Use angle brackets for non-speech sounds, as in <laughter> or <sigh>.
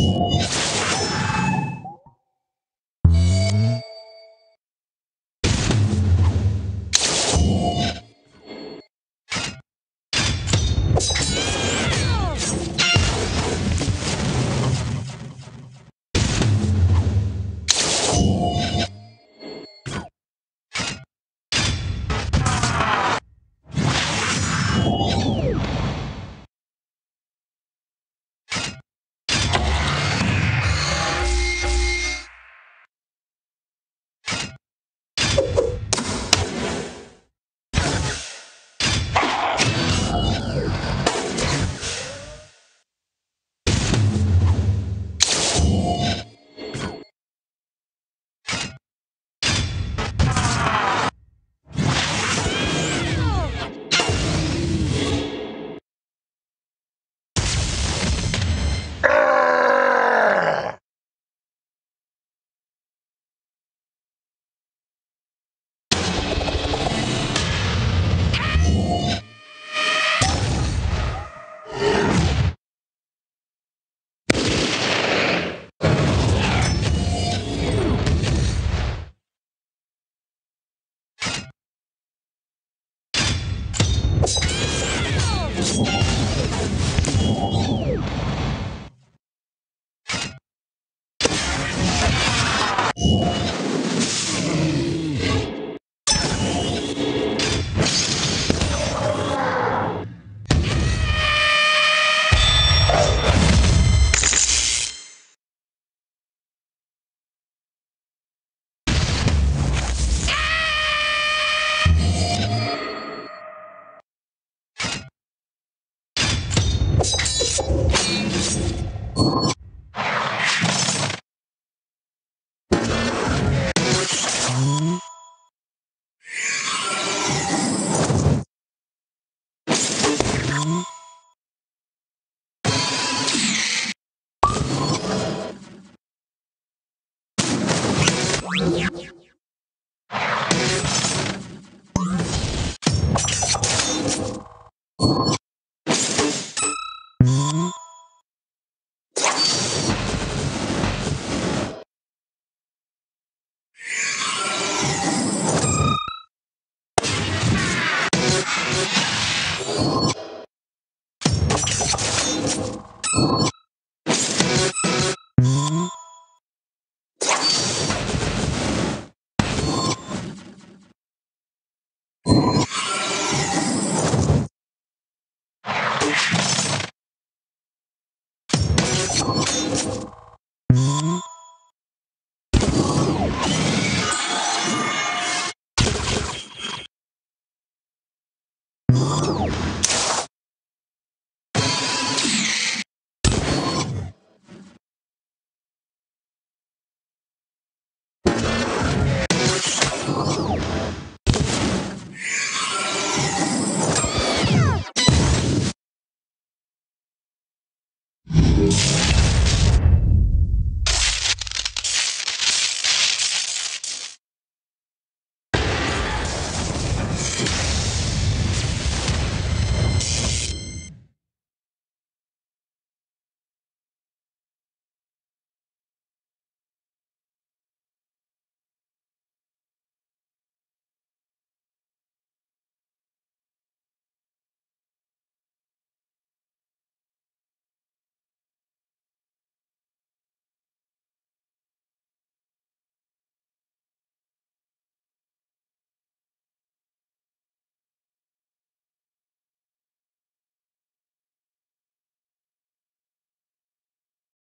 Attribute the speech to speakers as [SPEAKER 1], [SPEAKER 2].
[SPEAKER 1] Thank you. you <laughs>
[SPEAKER 2] you you